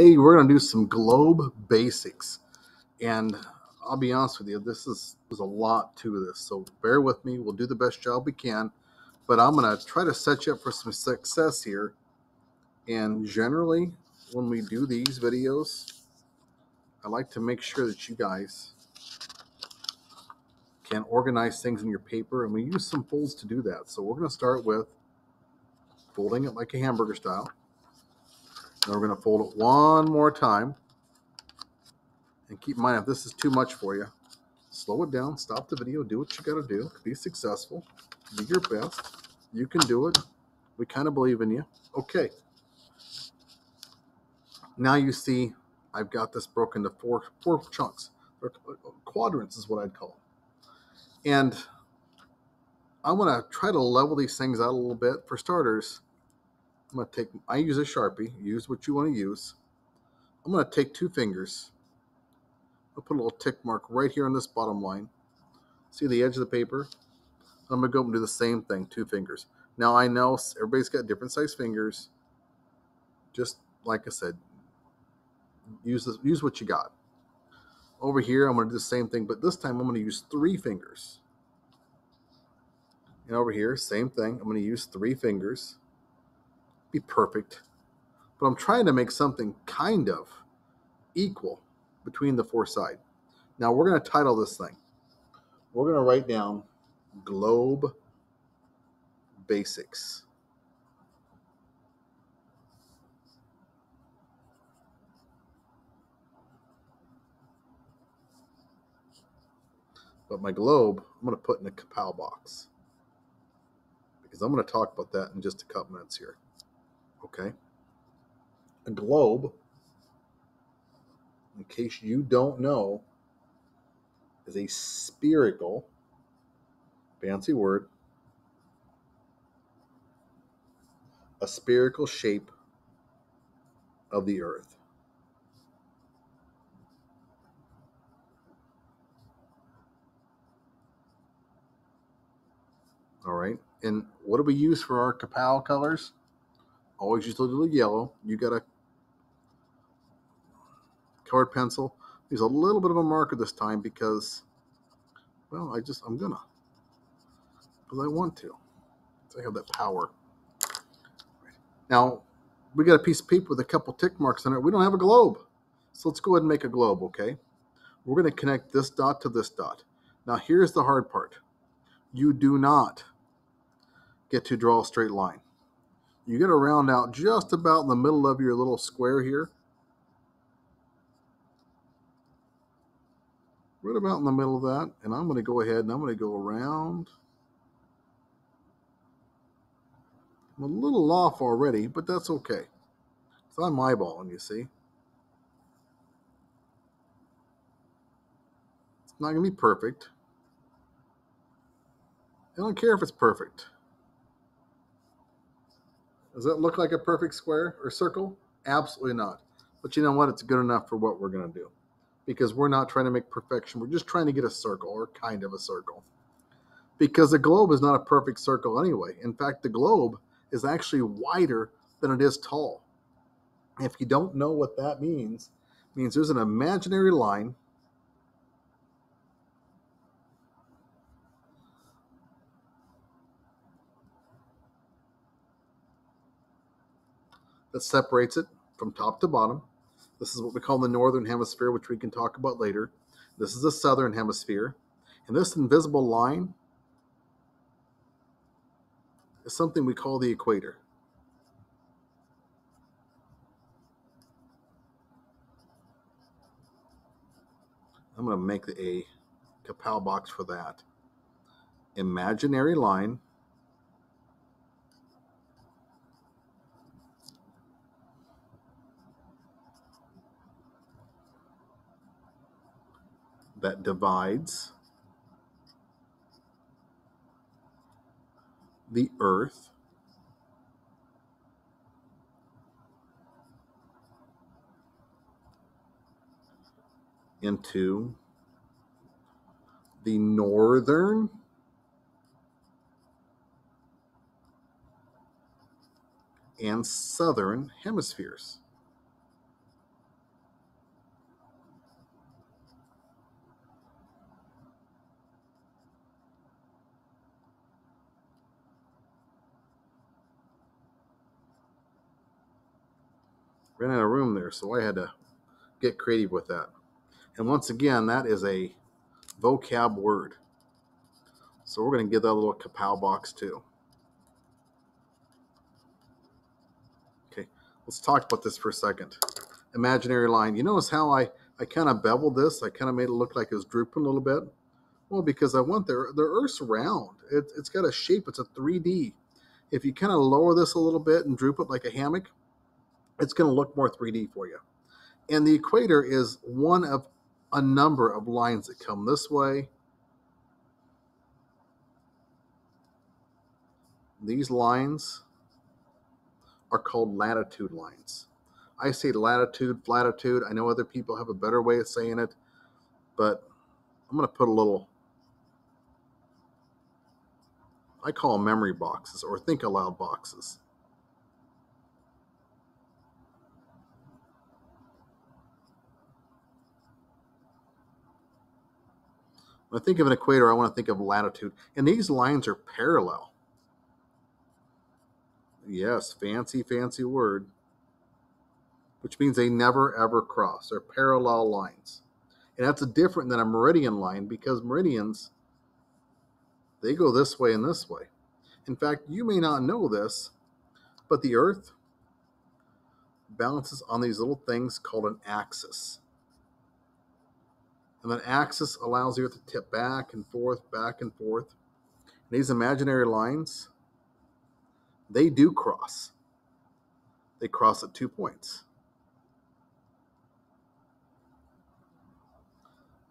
Hey, we're going to do some globe basics. And I'll be honest with you, this is there's a lot to this. So bear with me. We'll do the best job we can. But I'm going to try to set you up for some success here. And generally, when we do these videos, I like to make sure that you guys can organize things in your paper. And we use some folds to do that. So we're going to start with folding it like a hamburger style. Then we're going to fold it one more time. And keep in mind, if this is too much for you, slow it down, stop the video, do what you got to do, be successful, do your best. You can do it. We kind of believe in you. Okay. Now you see I've got this broken into four four chunks. Or quadrants is what I'd call them. And I want to try to level these things out a little bit. For starters, I'm going to take, I use a Sharpie. Use what you want to use. I'm going to take two fingers. I'll put a little tick mark right here on this bottom line. See the edge of the paper? I'm going to go and do the same thing, two fingers. Now I know everybody's got different size fingers. Just like I said, use this, use what you got. Over here, I'm going to do the same thing, but this time I'm going to use three fingers. And over here, same thing. I'm going to use three fingers be perfect, but I'm trying to make something kind of equal between the four side. Now we're going to title this thing. We're going to write down Globe Basics. But my globe, I'm going to put in a kapow box because I'm going to talk about that in just a couple minutes here. Okay. A globe, in case you don't know, is a spherical, fancy word, a spherical shape of the earth. All right. And what do we use for our kapow colors? Always use a little yellow. You got a colored pencil. Use a little bit of a marker this time because, well, I just, I'm gonna. Because I want to. So I have that power. Now, we got a piece of paper with a couple tick marks on it. We don't have a globe. So let's go ahead and make a globe, okay? We're going to connect this dot to this dot. Now, here's the hard part. You do not get to draw a straight line you got to round out just about in the middle of your little square here. Right about in the middle of that. And I'm going to go ahead and I'm going to go around. I'm a little off already, but that's okay. So I'm eyeballing, you see. It's not going to be perfect. I don't care if it's perfect. Does that look like a perfect square or circle? Absolutely not. But you know what? It's good enough for what we're going to do because we're not trying to make perfection. We're just trying to get a circle or kind of a circle. Because the globe is not a perfect circle anyway. In fact, the globe is actually wider than it is tall. If you don't know what that means, means there's an imaginary line that separates it from top to bottom. This is what we call the northern hemisphere, which we can talk about later. This is the southern hemisphere. And this invisible line is something we call the equator. I'm going to make a kapow box for that. Imaginary line that divides the earth into the northern and southern hemispheres. Ran out of room there, so I had to get creative with that. And once again, that is a vocab word. So we're going to give that a little kapow box too. Okay, let's talk about this for a second. Imaginary line. You notice how I, I kind of beveled this? I kind of made it look like it was drooping a little bit. Well, because I want the, the Earth's round. It, it's got a shape. It's a 3D. If you kind of lower this a little bit and droop it like a hammock, it's going to look more 3D for you. And the equator is one of a number of lines that come this way. These lines are called latitude lines. I say latitude, latitude. I know other people have a better way of saying it, but I'm going to put a little, I call them memory boxes or think aloud boxes. When I think of an equator, I want to think of latitude. And these lines are parallel. Yes, fancy, fancy word. Which means they never ever cross. They're parallel lines. And that's different than a meridian line because meridians, they go this way and this way. In fact, you may not know this, but the Earth balances on these little things called an axis. And that axis allows the Earth to tip back and forth, back and forth. And these imaginary lines, they do cross. They cross at two points.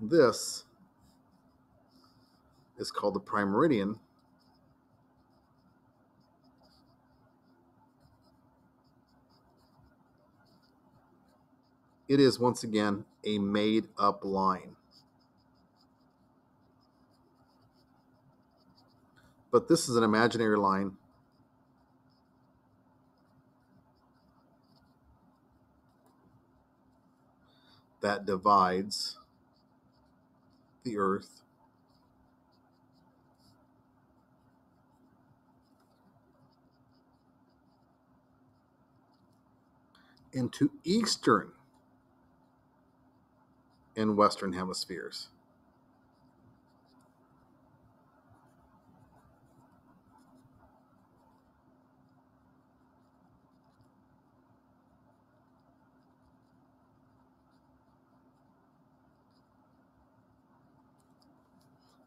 This is called the prime meridian. It is once again a made up line. But this is an imaginary line. That divides the earth into eastern in Western hemispheres.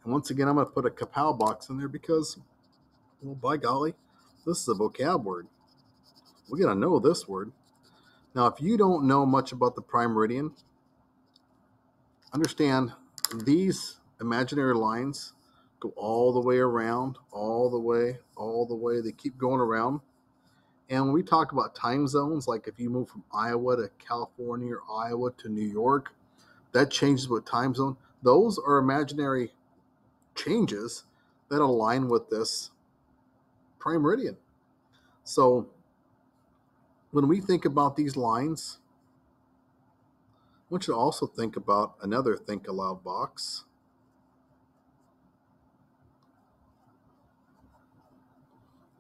And once again, I'm going to put a kapow box in there because, well, by golly, this is a vocab word. We got to know this word. Now, if you don't know much about the prime meridian, understand these imaginary lines go all the way around, all the way, all the way. They keep going around. And when we talk about time zones, like if you move from Iowa to California or Iowa to New York, that changes with time zone. Those are imaginary changes that align with this prime meridian. So when we think about these lines, I want you to also think about another Think Aloud box.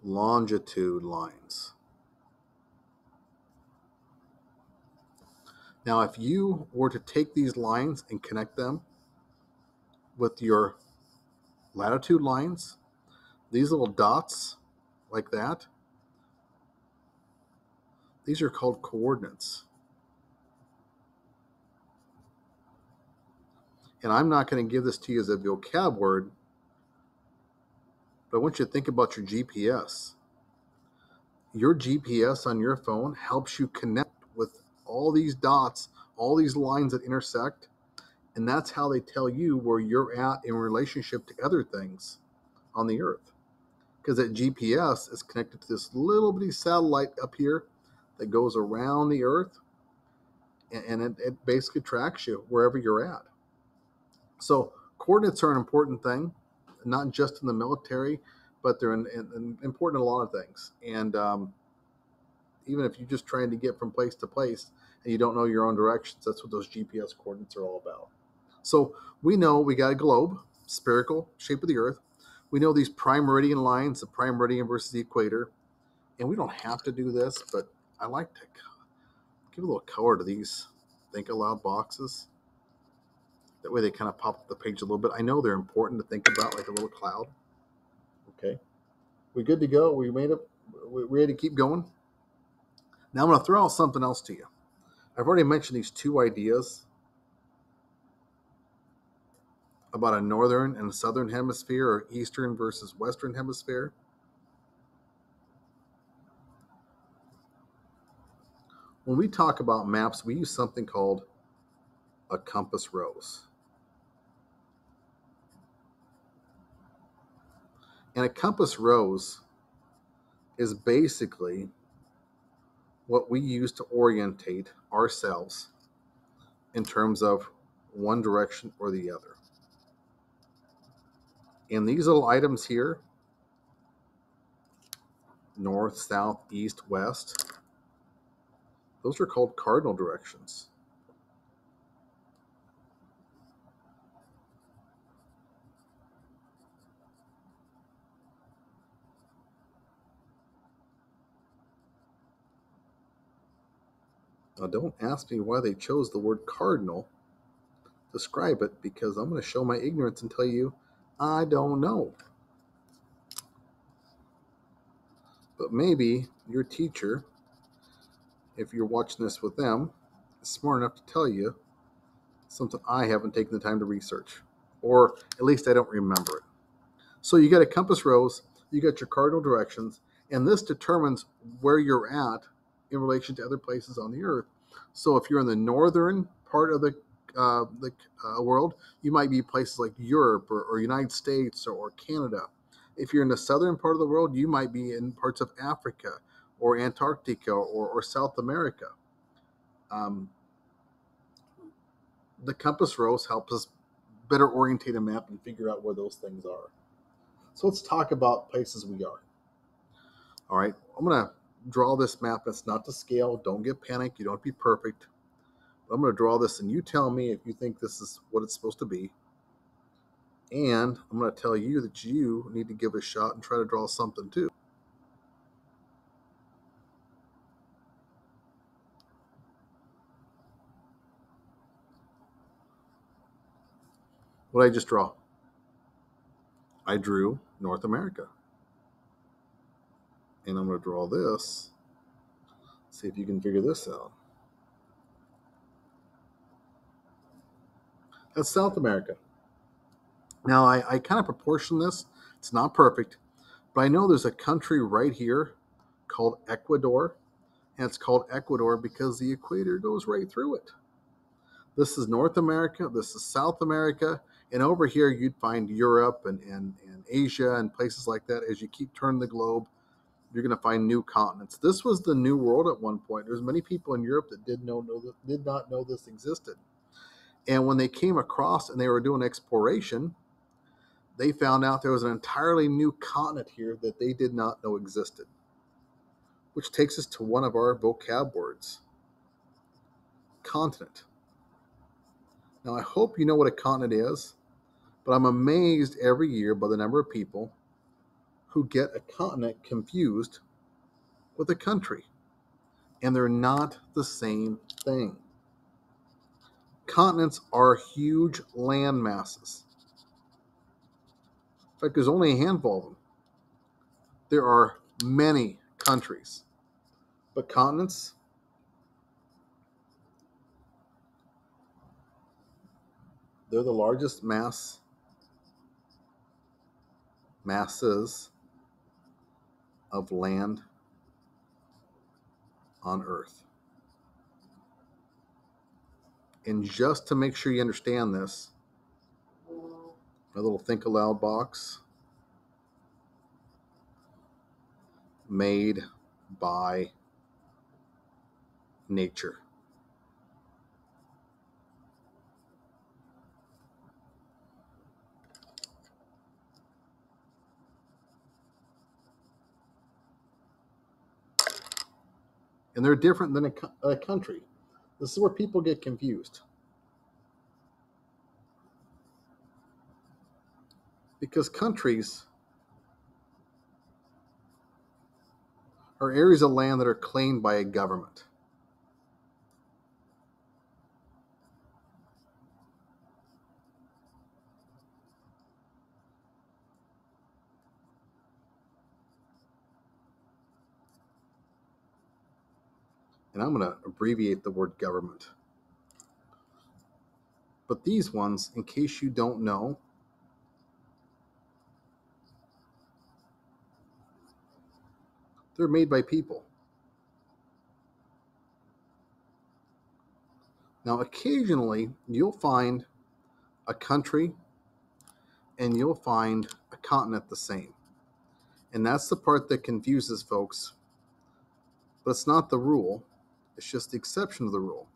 Longitude lines. Now, if you were to take these lines and connect them with your latitude lines, these little dots like that, these are called coordinates. And I'm not going to give this to you as a vocab word, but I want you to think about your GPS. Your GPS on your phone helps you connect with all these dots, all these lines that intersect, and that's how they tell you where you're at in relationship to other things on the earth. Because that GPS is connected to this little bitty satellite up here that goes around the earth, and it, it basically tracks you wherever you're at. So coordinates are an important thing, not just in the military, but they're in, in, important in a lot of things. And um, even if you're just trying to get from place to place and you don't know your own directions, that's what those GPS coordinates are all about. So we know we got a globe, spherical shape of the Earth. We know these prime meridian lines, the prime meridian versus the equator. And we don't have to do this, but I like to give a little color to these think aloud boxes. That way they kind of pop up the page a little bit. I know they're important to think about, like a little cloud. Okay. We good to go? We made it. We ready to keep going? Now I'm going to throw out something else to you. I've already mentioned these two ideas about a northern and southern hemisphere or eastern versus western hemisphere. When we talk about maps, we use something called a compass rose. And a compass rose is basically what we use to orientate ourselves in terms of one direction or the other. And these little items here north, south, east, west those are called cardinal directions. Now, don't ask me why they chose the word cardinal describe it because I'm going to show my ignorance and tell you I don't know. But maybe your teacher if you're watching this with them, is smart enough to tell you something I haven't taken the time to research, or at least I don't remember it. So you got a compass rose, you got your cardinal directions, and this determines where you're at in relation to other places on the earth. So if you're in the northern part of the uh, the uh, world, you might be places like Europe or, or United States or, or Canada. If you're in the southern part of the world, you might be in parts of Africa or Antarctica or, or South America. Um, the compass rose helps us better orientate a map and figure out where those things are. So let's talk about places we are. All right, I'm going to draw this map. It's not to scale. Don't get panicked. You don't be perfect. But I'm going to draw this, and you tell me if you think this is what it's supposed to be. And I'm going to tell you that you need to give a shot and try to draw something too. What did I just draw? I drew North America. And I'm going to draw this. See if you can figure this out. That's South America. Now, I, I kind of proportion this. It's not perfect, but I know there's a country right here called Ecuador. And it's called Ecuador because the equator goes right through it. This is North America. This is South America. And over here, you'd find Europe and, and, and Asia and places like that. As you keep turning the globe, you're going to find new continents. This was the new world at one point. There's many people in Europe that did know, know did not know this existed. And when they came across and they were doing exploration, they found out there was an entirely new continent here that they did not know existed. Which takes us to one of our vocab words continent. Now, I hope you know what a continent is. But I'm amazed every year by the number of people who get a continent confused with a country. And they're not the same thing. Continents are huge land masses. In fact, there's only a handful of them. There are many countries. But continents, they're the largest mass masses of land on Earth. And just to make sure you understand this, a little think aloud box made by nature. And they're different than a, a country. This is where people get confused. Because countries are areas of land that are claimed by a government. And I'm going to abbreviate the word government. But these ones, in case you don't know, they're made by people. Now, occasionally you'll find a country and you'll find a continent the same. And that's the part that confuses folks. But it's not the rule, it's just the exception to the rule.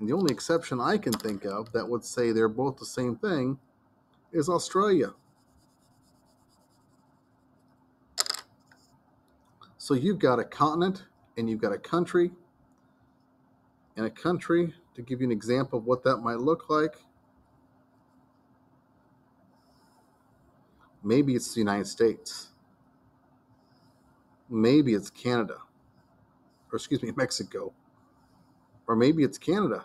And the only exception I can think of that would say they're both the same thing is Australia. So you've got a continent and you've got a country. And a country, to give you an example of what that might look like, maybe it's the United States. Maybe it's Canada. Or excuse me, Mexico or maybe it's Canada.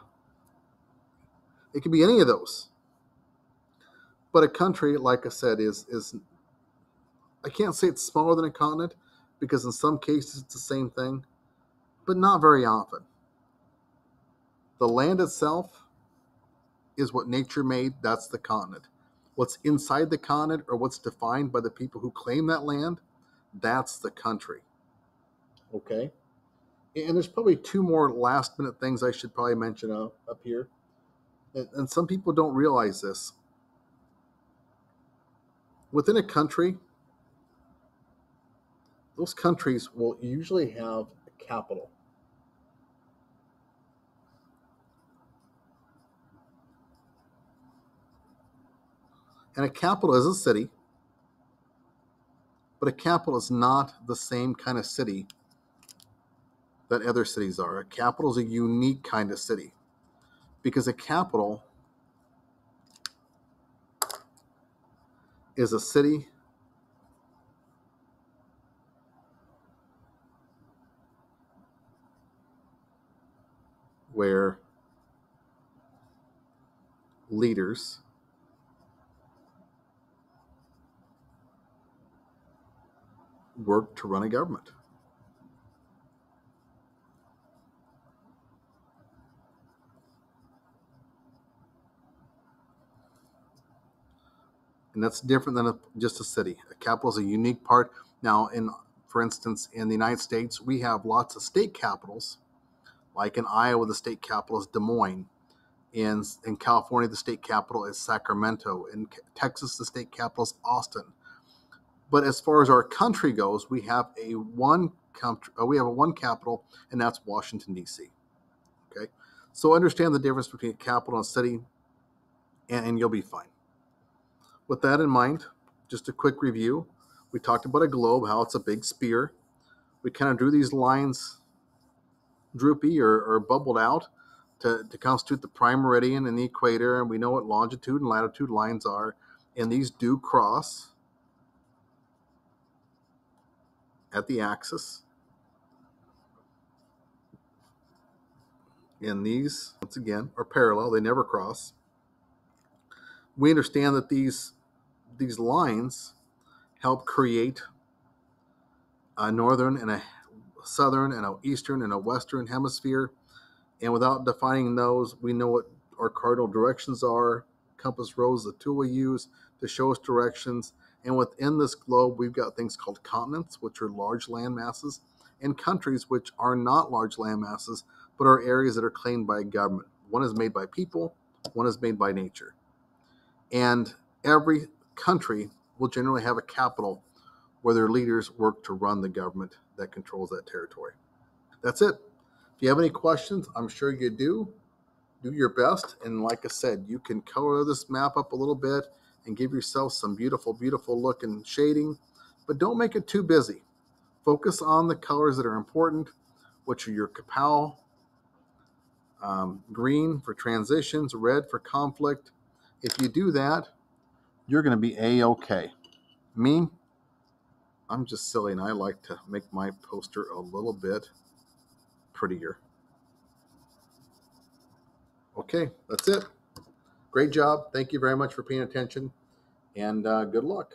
It could be any of those. But a country, like I said, is is I can't say it's smaller than a continent because in some cases it's the same thing, but not very often. The land itself is what nature made, that's the continent. What's inside the continent or what's defined by the people who claim that land, that's the country. Okay? And there's probably two more last minute things I should probably mention up, up here. And, and some people don't realize this. Within a country, those countries will usually have a capital. And a capital is a city, but a capital is not the same kind of city that other cities are. A capital is a unique kind of city because a capital is a city where leaders work to run a government. And that's different than a, just a city. A capital is a unique part. Now, in for instance, in the United States, we have lots of state capitals. Like in Iowa, the state capital is Des Moines. In in California, the state capital is Sacramento. In Texas, the state capital is Austin. But as far as our country goes, we have a one country, uh, we have a one capital, and that's Washington D.C. Okay, so understand the difference between a capital and a city, and, and you'll be fine with that in mind, just a quick review. We talked about a globe, how it's a big spear. We kind of drew these lines droopy or, or bubbled out to, to constitute the prime meridian and the equator, and we know what longitude and latitude lines are, and these do cross at the axis. And these, once again, are parallel, they never cross. We understand that these these lines help create a northern and a southern and a eastern and a western hemisphere. And without defining those, we know what our cardinal directions are. Compass rose the tool we use to show us directions. And within this globe, we've got things called continents, which are large land masses, and countries, which are not large land masses, but are areas that are claimed by government. One is made by people, one is made by nature. And every country will generally have a capital where their leaders work to run the government that controls that territory. That's it. If you have any questions, I'm sure you do. Do your best. And like I said, you can color this map up a little bit and give yourself some beautiful, beautiful look and shading, but don't make it too busy. Focus on the colors that are important, which are your kapow, um, green for transitions, red for conflict. If you do that, you're going to be a-okay. Me, I'm just silly and I like to make my poster a little bit prettier. Okay, that's it. Great job. Thank you very much for paying attention and uh, good luck.